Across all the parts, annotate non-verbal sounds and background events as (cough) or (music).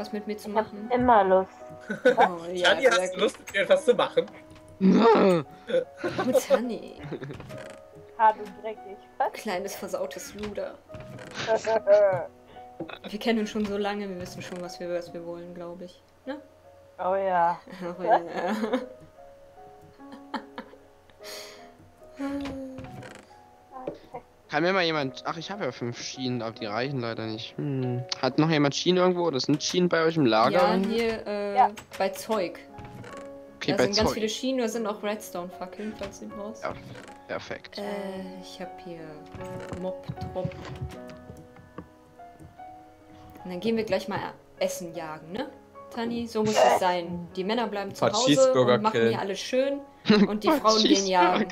was mit mir zu Ich hab machen? immer Lust. (laughs) Oh, ja, Tani, hast du gut. Lust, mit mir etwas zu machen? Oh, Tani. Hart und dreckig. Was? Kleines versautes Luder. (laughs) Wir kennen uns schon so lange, wir wissen schon, was wir, was wir wollen, glaube ich. Ne? oh ja. (laughs) Oh, ja. Kann mir mal jemand. Ach, ich habe ja fünf Schienen, aber die reichen leider nicht. Hm. Hat noch jemand Schienen irgendwo? Oder sind Schienen bei euch im Lager? ja, hier äh, Ja. bei Zeug. okay, da bei sind ganz Zeug. viele Schienen, da sind auch Redstone-Fackeln, falls du brauchst. Ja. Perfekt. Äh, ich hab hier Mob, Trop. Und dann gehen wir gleich mal Essen jagen, ne? Tani, so muss es sein. Die Männer bleiben zu Hause Cheeseburger und machen hier alles schön (laughs) und die Frauen gehen jagen.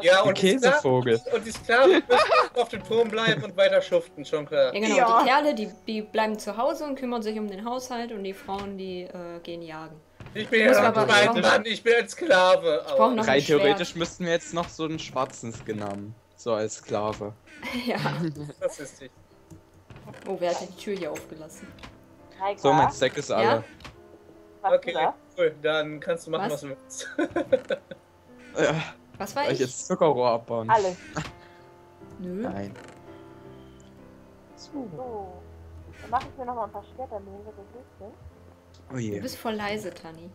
Ja, und die Käsevogel. Sklaven- Und die Sklaven müssen auf dem Turm bleiben und weiter schuften, schon klar. Ja, genau. Ja. Die Kerle, die, die bleiben zu Hause und kümmern sich um den Haushalt und die Frauen, die äh, gehen jagen. Ich bin ja noch ein Mann, ich bin ein Sklave. Ich brauch noch Rein theoretisch müssten wir jetzt noch so einen schwarzen Skin haben. So als Sklave. (laughs) Ja. Das ist nicht. Oh, wer hat denn die Tür hier aufgelassen? So, mein Stack ist alle. was Okay, cool. Dann kannst du machen, Was? was, du willst. (laughs) Ja. Was war Soll ich ich? jetzt Zuckerrohr abbauen? Alles. (laughs) Nö. Nein. So. So. Dann mache ich mir nochmal ein paar Schwerter mit hinter Liste. Oh Du je. bist voll leise, Tani.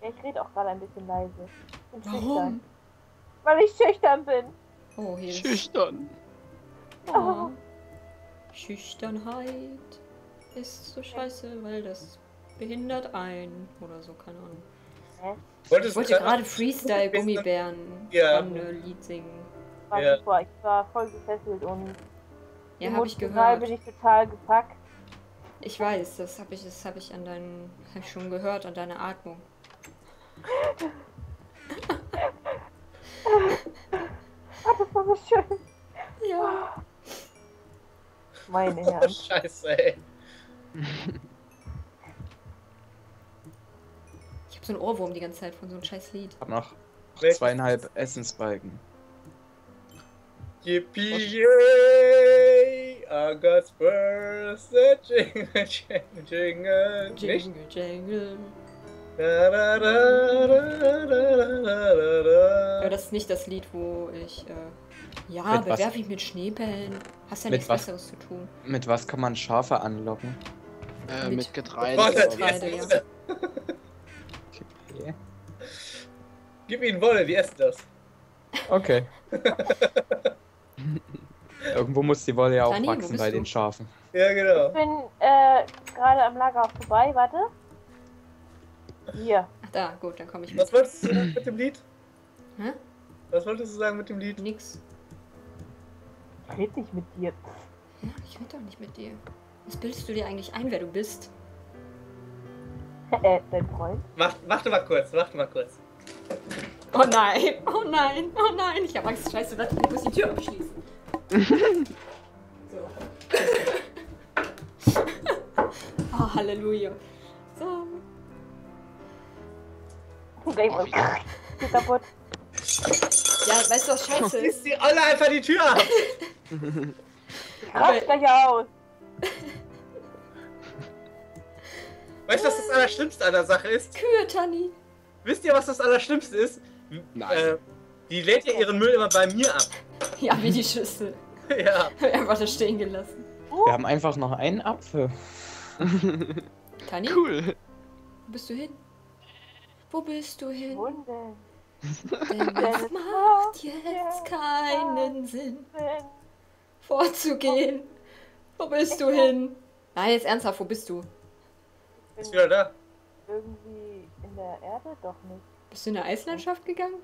Ja, ich rede auch gerade ein bisschen leise. Ich bin schüchtern. Warum? Weil ich schüchtern bin. Oh, hier ist Schüchtern. oh. Schüchternheit ist so scheiße, weil das behindert einen. Oder so, keine Ahnung. Wolltest Ich wollte gerade Freestyle Gummibären Ja. von Lied singen. War Ja. super. Ich war voll gefesselt und Ja, habe ich gehört. bin ich total gepackt. Ich weiß, das habe ich, das habe ich an deinen, hab ich schon gehört an deiner Atmung. Ah, das war so schön. Ja. Meine (laughs) Oh, Herren. scheiße, ey. Ich habe so einen Ohrwurm die ganze Zeit von so einem scheiß Lied. Hab noch? Zweieinhalb Essensbalken. Yippie yay! August first, the jingle, jingle, jingle. Jingle, jingle. Da, da, da, da, da, da, da, da. Ja, das ist nicht das Lied, wo ich. Äh, ja, Mit was? bewerf ich mit Schneebällen. Hast ja Mit nichts was? Besseres zu tun. Mit was kann man Schafe anlocken? Äh, Mit- mit Getreide. Was. Getreide, ja. Gib ihnen Wolle, die essen das. Okay. (laughs) Irgendwo muss die Wolle ja auch Tani, wo wachsen bei du? den Schafen. Ja, genau. Ich bin äh, gerade am Lager vorbei. Warte. Hier. Ach da, gut, dann komme ich Was mit. wolltest du sagen mit dem Lied? Hä? Was wolltest du sagen mit dem Lied? Nix. Ich red nicht mit dir. Ja, ich rede doch nicht mit dir. Was bildest du dir eigentlich ein, wer du bist? äh, dein Freund. Warte, warte mal kurz, warte mal kurz. Oh nein, oh nein, oh nein. Ich habe Angst, scheiße, warte, ich muss die Tür abschließen. so. oh, (laughs) Halleluja. So. Game. Geht kaputt. Ja, weißt du, was scheiße ist? Schließ die Olle einfach die Tür ab! Ich rast gleich aus. Weißt du, was das Allerschlimmste an der Sache ist? Kühe, Tani. Wisst ihr, was das Allerschlimmste ist? Nein. Äh, die lädt ja ihren Müll immer bei mir ab. (laughs) Ja, wie die Schüssel. (laughs) ja. (laughs) Einfach da stehen gelassen. Wir haben einfach noch einen Apfel. Tani, Cool. wo bist du hin? Wo bist du hin? Wunder. Denn es macht jetzt keinen Sinn, vorzugehen. Wo bist du hin? Na, jetzt ernsthaft, wo bist du? Ist wieder da. irgendwie in der Erde? Doch nicht. Bist du in der Eislandschaft gegangen?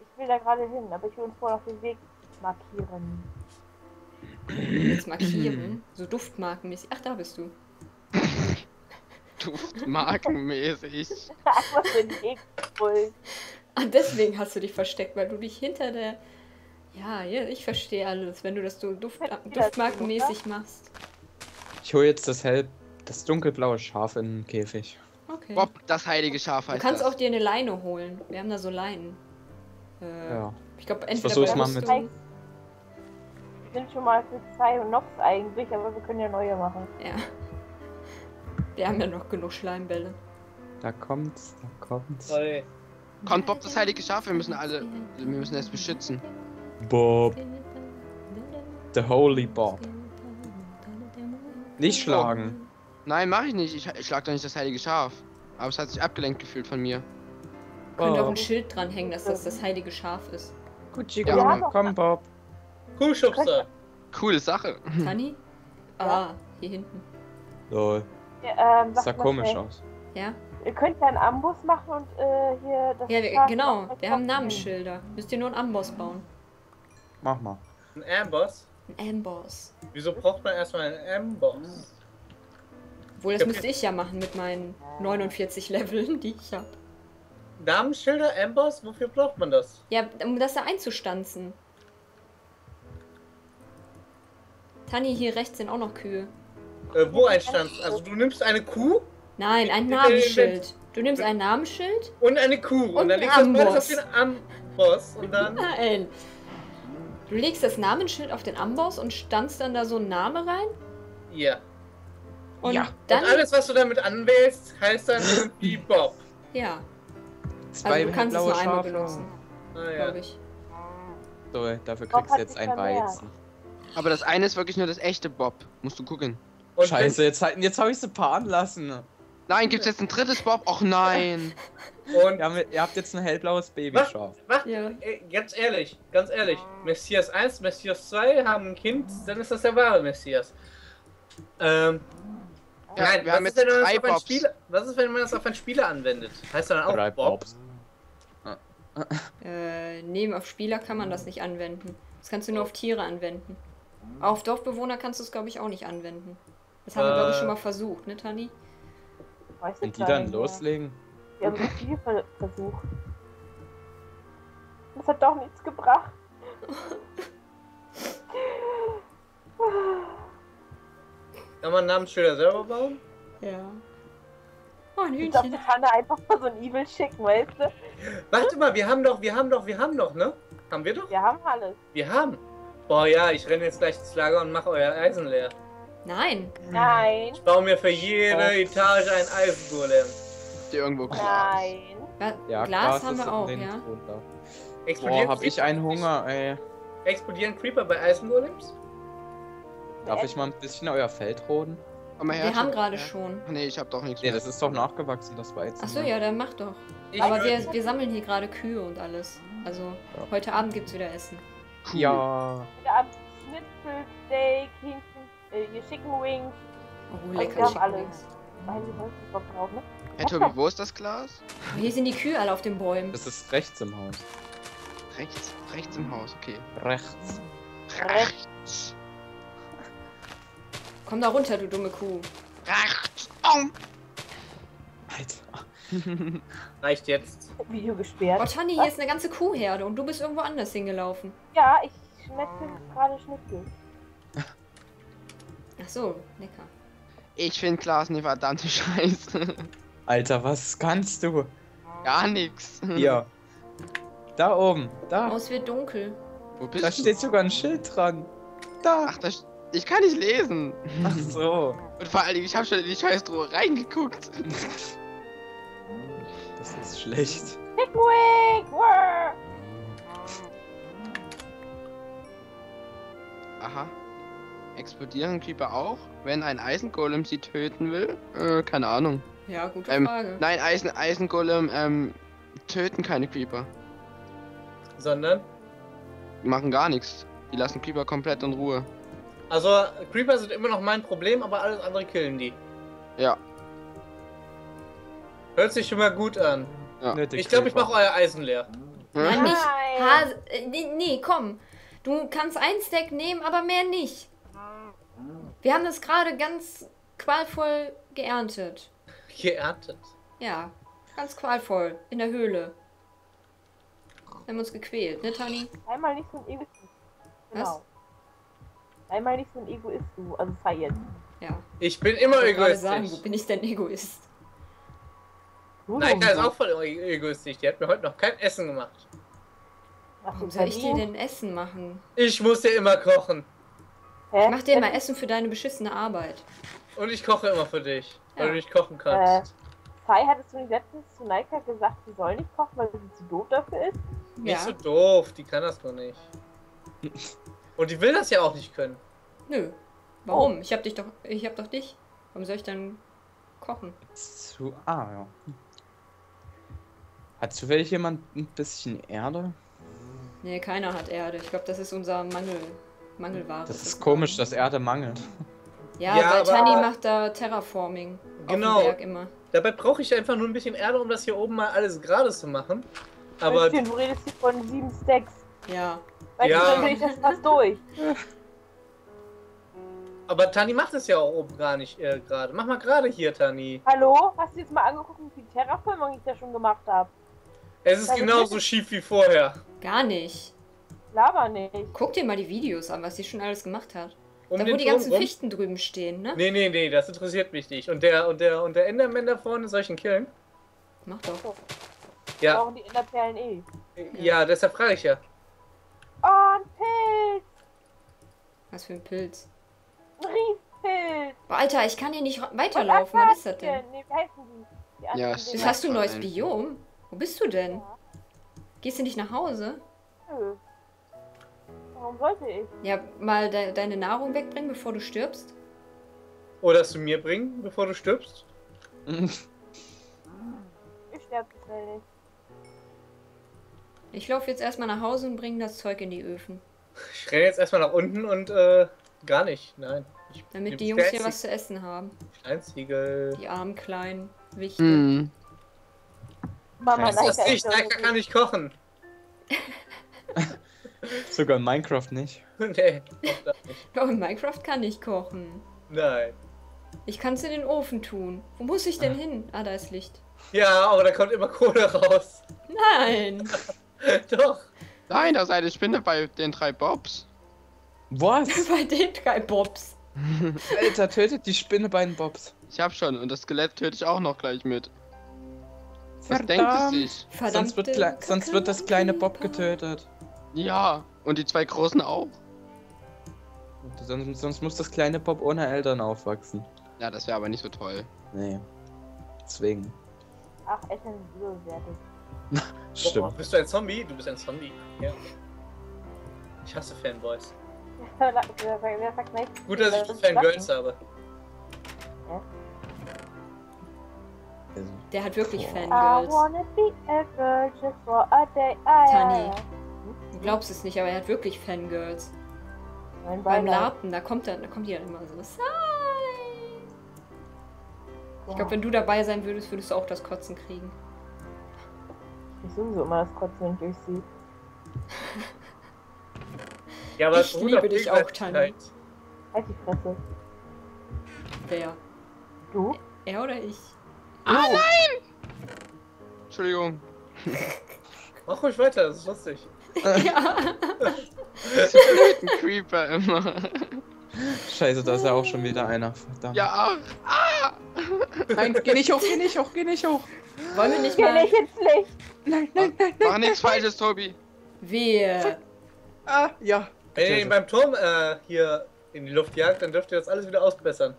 Ich will da gerade hin, aber ich will uns vorher auf den Weg markieren. Jetzt markieren. So duftmarkenmäßig. Ach, da bist du. (laughs) Markenmäßig. (laughs) Einfach den Weg voll. Ah, deswegen hast du dich versteckt, weil du dich hinter der. Ja, ja, ich verstehe alles, wenn du das so Duft, duftmarkenmäßig machst. Ich hole jetzt das hell, das dunkelblaue Schaf in den Käfig. Okay. Bob, das heilige Schaf Du heißt kannst das. auch dir eine Leine holen. Wir haben da so Leinen. Äh, Ja. Ich glaube, entweder bei mal mit- Die sind schon mal für zwei Nobs eigentlich, aber wir können ja neue machen. Ja. Wir haben ja noch genug Schleimbälle. Da kommt's, da kommt's. Sorry. Kommt Bob das heilige Schaf, wir müssen alle. Wir müssen es beschützen. Bob, the holy Bob. Nicht schlagen. Nein, mach ich nicht. Ich, ich schlag doch nicht das heilige Schaf. Aber es hat sich abgelenkt gefühlt von mir. Könnte auch Oh. ein Schild dranhängen, dass das das heilige Schaf ist. Gucci, Ja, komm, komm, Bob. Kuhschubser. Coole Sache. Tani? Ah, hier hinten. Lol, Ja, ähm, das sah komisch schnell. aus. Ja? Ihr könnt ja einen Amboss machen und äh, hier das Ja, wir, genau. Wir haben. Namensschilder. Müsst ihr nur einen Amboss bauen. Mach mal. Ein Amboss. Ein Amboss. Wieso braucht man erstmal einen Amboss? Obwohl, das Ja, müsste ich ja machen mit meinen 49 Leveln, die ich habe. Namensschilder, Amboss, wofür braucht man das? Ja, um das da einzustanzen. Tani, hier rechts sind auch noch Kühe. Äh, wo ein Stand? Also du nimmst eine Kuh Nein, ein Bitte, Namensschild. Du nimmst ein Namensschild? und eine Kuh und, Und dann legst du das auf den Amboss und dann. Nein. Du legst das Namensschild auf den Amboss und stanzt dann da so einen Namen rein? Ja. Und Ja. dann. und alles, was du damit anwählst, heißt dann (laughs) irgendwie Bob. ja, Zwei also du kannst es nur einmal benutzen, Ah, ja. glaube ich. So, dafür Bob kriegst du jetzt ein. Weizen. Aber das eine ist wirklich nur das echte Bob. Musst du gucken. Und Scheiße, jetzt, jetzt habe ich sie paaren lassen. Nein, gibt's jetzt ein drittes Bob? Och nein. Und ihr habt jetzt ein hellblaues Babyschaf. was? Ja. Ey, ganz ehrlich, ganz ehrlich. Messias 1, Messias 2 haben ein Kind, dann ist das der wahre Messias. Ähm. Ja, nein, wir was haben ist, jetzt wenn man das drei auf einen Bobs. Spieler, was ist, wenn man das auf einen Spieler anwendet? Heißt dann auch Drei Bob? Bobs. Äh, neben auf Spieler kann man das nicht anwenden. Das kannst du nur auf Tiere anwenden. Auf Dorfbewohner kannst du es, glaube ich, auch nicht anwenden. Das haben wir, glaube ich, Äh. schon mal versucht, ne, Tani? Weiß Wenn die dann nicht loslegen. Wir haben so viel ver versucht. Das hat doch nichts gebracht. (laughs) Kann man Namensschilder selber bauen? Ja. Oh, ein Ich glaube, Hühnchen. die kann da einfach mal so ein Evil schicken, weißt du? Warte mal, wir haben doch, wir haben doch, wir haben doch, ne? Haben wir doch? Wir haben alles. Wir haben. Boah, ja, ich renne jetzt gleich ins Lager und mache euer Eisen leer. Nein. Nein, Ich baue mir für jede Oh. Etage ein Eisengolem. Habt ihr irgendwo Glas? nein. Ja, Glas haben ist wir auch, ja. Boah, Explodieren, hab ich einen Hunger, ey. explodieren Creeper bei Eisengolems? Darf ich mal ein bisschen euer Feld roden? Komm mal her. Wir haben gerade Ja. schon. Nee, ich hab doch nichts Nee, mehr. das ist doch nachgewachsen, das Weizen. Achso, ne? ja, dann mach doch. Ich Aber wir, wir sammeln hier gerade Kühe und alles. Also, Ja. heute Abend gibt's wieder Essen. Cool. Ja. Wieder am Schnitzel, Steak, Hähnchen, äh, hier Chicken Wings. Oh, wir lecker haben Chicken alles. Wings. Nein, die wollen Bock drauf, ne? Hey Tobi, wo ist das Glas? Hier sind die Kühe alle auf den Bäumen. Das ist rechts im Haus. Rechts, rechts im Haus, okay. Rechts. Rechts. Komm da runter, du dumme Kuh. Rechts. Alter. (laughs) Reicht jetzt. Video gesperrt. Oh, Tani, hier ist eine ganze Kuhherde und du bist irgendwo anders hingelaufen. Ja, ich schnetzel gerade Schnitzel. Ach so, lecker. Ich find Glas eine verdammte (laughs) Scheiße. Alter, was kannst du? Gar nix. Hier. Da oben. Da. Oh, es wird dunkel. Wo bist Da du? steht sogar ein Schild dran. Da. Ach, da, ich kann nicht lesen. Ach (laughs) so. Und vor allem, ich habe schon in die Scheißtruhe reingeguckt. Das ist schlecht. Aha. Explodieren Creeper auch, wenn ein Eisengolem sie töten will? Äh, keine Ahnung. Ja, gute Ähm, Frage. Nein, Eisen, Eisengolem, ähm, töten keine Creeper. Sondern. Die machen gar nichts. Die lassen Creeper komplett in Ruhe. Also, Creeper sind immer noch mein Problem, aber alles andere killen die. Ja. Hört sich schon mal gut an. Ja. Ich glaube, ich mache euer Eisen leer. Nein, nicht. Nein. Hase, äh, nee, nee, komm. Du kannst ein Stack nehmen, aber mehr nicht. Wir haben das gerade ganz qualvoll geerntet. Geerntet. Ja, ganz qualvoll. In der Höhle. Wir haben uns gequält, ne, Tani? Einmal nicht so ein Egoist. Was? Einmal nicht so ein Egoist, du. Also Feiert. Ja. Ich bin immer Ich gerade sagen, wo egoistisch. bin ich denn Egoist? Neika ist auch voll egoistisch. Die hat mir heute noch kein Essen gemacht. Ach, Warum du soll ich dir denn Essen machen? Ich muss dir immer kochen. Hä? Ich mach dir mal Essen für deine beschissene Arbeit. Und ich koche immer für dich, weil Ja. du nicht kochen Äh, kannst. Sai, hattest du nicht letztens zu Naika gesagt, sie soll nicht kochen, weil sie zu doof dafür ist? Nicht Ja. so doof, die kann das nur nicht. (laughs) Und die will das ja auch nicht können. Nö. Warum? Ich hab dich doch. Ich hab doch dich. Warum soll ich dann kochen? Zu. Ah, ja. Hat zufällig jemand ein bisschen Erde? Nee, keiner hat Erde. Ich glaube, das ist unser Mangel. Mangelware. Das ist komisch, dass Erde mangelt. Ja, Ja, weil Tani macht da Terraforming. Genau. Auf dem Berg immer. Dabei brauche ich einfach nur ein bisschen Erde, um das hier oben mal alles gerade zu machen. Aber Christian, du redest hier von sieben Stacks. Ja. Weißt Ja. du, dann ich das fast durch. Aber Tani macht es ja auch oben gar nicht äh, gerade. Mach mal gerade hier, Tani. Hallo? Hast du jetzt mal angeguckt, wie viel Terraforming ich da schon gemacht habe? Es ist Damit genauso schief wie vorher. Gar nicht. Laber nicht. Guck dir mal die Videos an, was sie schon alles gemacht hat. Um da, wo die Turm ganzen rum. Fichten drüben stehen, ne? Nee, nee, nee, das interessiert mich nicht. Und der und der und der Enderman da vorne soll ich ihn killen? Mach doch. Ja, Brauchen die Enderperlen eh. ja, deshalb frage ich ja. Oh, ein Pilz! Was für ein Pilz. Boah, Alter, ich kann hier nicht weiterlaufen. Was ist das denn? Nee, wie heißen die? die Ja, es Dinger. hast du ein neues. Biom. Wo bist du denn? Ja. Gehst du nicht nach Hause? Nö. Warum sollte ich? Ja, mal de deine Nahrung wegbringen, bevor du stirbst? Oder dass du mir bringen, bevor du stirbst? (laughs) Ich sterbe schnell nicht. Ich laufe jetzt erstmal nach Hause und bringe das Zeug in die Öfen. Ich renne jetzt erstmal nach unten und äh, gar nicht. Nein. Ich Damit die Jungs hier was zu essen haben. Steinziegel. Die armen kleinen Wichte. Hm. Mama, Das ist nicht, doch Naika kann nicht kochen. (laughs) Sogar in Minecraft nicht. (laughs) nee, auch das nicht. (laughs) Oh, in Minecraft kann ich kochen. Nein. Ich kann es in den Ofen tun. Wo muss ich denn hin? Ah, da ist Licht. Ja, aber da kommt immer Kohle raus. Nein! Doch. Nein, da ist eine Spinne bei den drei Bobs. Was? (laughs) Bei den drei Bobs. (laughs) Alter, tötet die Spinne bei den Bobs. Ich hab schon und das Skelett töte ich auch noch gleich mit. Was Verdammt. denkt es sich? Sonst wird, sonst wird das kleine Bob getötet. Ja, und die zwei großen auch. Sonst, sonst muss das kleine Bob ohne Eltern aufwachsen. Ja, das wäre aber nicht so toll. Nee. Deswegen. Ach, Eltern sind überbewertet. Boah, (laughs) Stimmt. bist du ein Zombie? Du bist ein Zombie. Ja. Ich hasse Fanboys. Wer sagt-? Gut, dass ich Fangirls habe. Also, Der hat wirklich Boah. I Fangirls. wanna be a girl just for a day. Ah, Tani. Du glaubst es nicht, aber er hat wirklich Fangirls. Mein Beim. Larpen, da kommt, er, da kommt die dann immer so. Sai. Ich glaube, wenn du dabei sein würdest, würdest du auch das Kotzen kriegen. Ich sowieso immer das Kotzen, wenn ich euch sehe. Ja, aber Ich liebe dich auch, Gegenseitigkeit. Halt die Fresse. Wer? Du? Er oder ich? Ah, nein! Entschuldigung. Mach ruhig weiter, das ist lustig. (laughs) ja. Diese blöden Creeper immer. Scheiße, da ist ja auch schon wieder einer. Verdammt. Ja, ah! Nein, geh nicht hoch, geh nicht hoch, geh nicht hoch. Wollen wir nicht Geh mal. nicht Licht! Nein, nein, nein. Mach nichts Falsches, Tobi. Wir. Ah, ja. Wenn ihr ihn beim Turm äh, hier in die Luft jagt, dann dürft ihr das alles wieder ausbessern.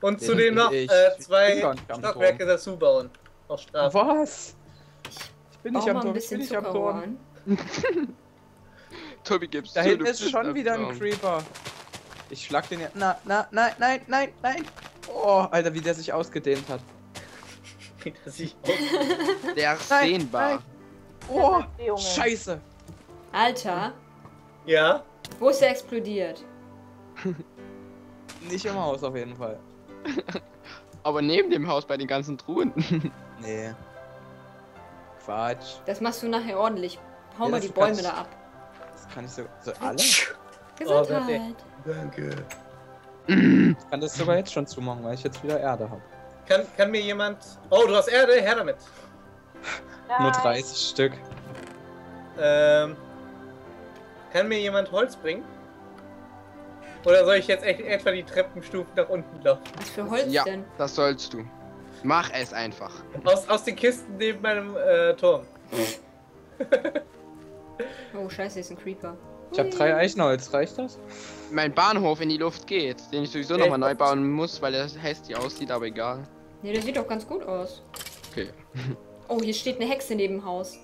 Und zudem noch ich- äh, zwei Stockwerke dazu bauen. Auf Strafe. Was? Ich bin nicht am Turm, ich bin nicht am Turm. (laughs) Tobi gibt's Da hinten ist schon wieder ein. Creeper. Ich schlag den ja. Na, na, nein, nein, nein, nein. Oh, Alter, wie der sich ausgedehnt hat. Wie das sich (laughs) Der ist Nein, sehnbar. nein. Oh, scheiße. Alter, Ja? wo ist der explodiert? Nicht im Haus auf jeden Fall. (laughs) Aber neben dem Haus bei den ganzen Truhen. (laughs) Nee. Quatsch. Das machst du nachher ordentlich. Hau Ja, mal die Bäume da ab. Das kann ich so. so alle? Gesundheit. Danke. Ich kann das sogar jetzt schon zumachen, weil ich jetzt wieder Erde habe. Kann, kann mir jemand. Oh, du hast Erde? Her damit. Nur Nein. 30 Stück. Ähm. Kann mir jemand Holz bringen? Oder soll ich jetzt echt etwa die Treppenstufen nach unten laufen? Was für Holz Ja. denn? Das sollst du. Mach es einfach. Aus, aus den Kisten neben meinem äh, Turm. (laughs) Oh, scheiße, hier ist ein Creeper. Ich habe drei Eichenholz, reicht das? Mein Bahnhof in die Luft geht, den ich sowieso nochmal neu bauen muss, weil er hässlich aussieht, aber egal. Nee, der sieht doch ganz gut aus. Okay. Oh, hier steht eine Hexe neben dem Haus.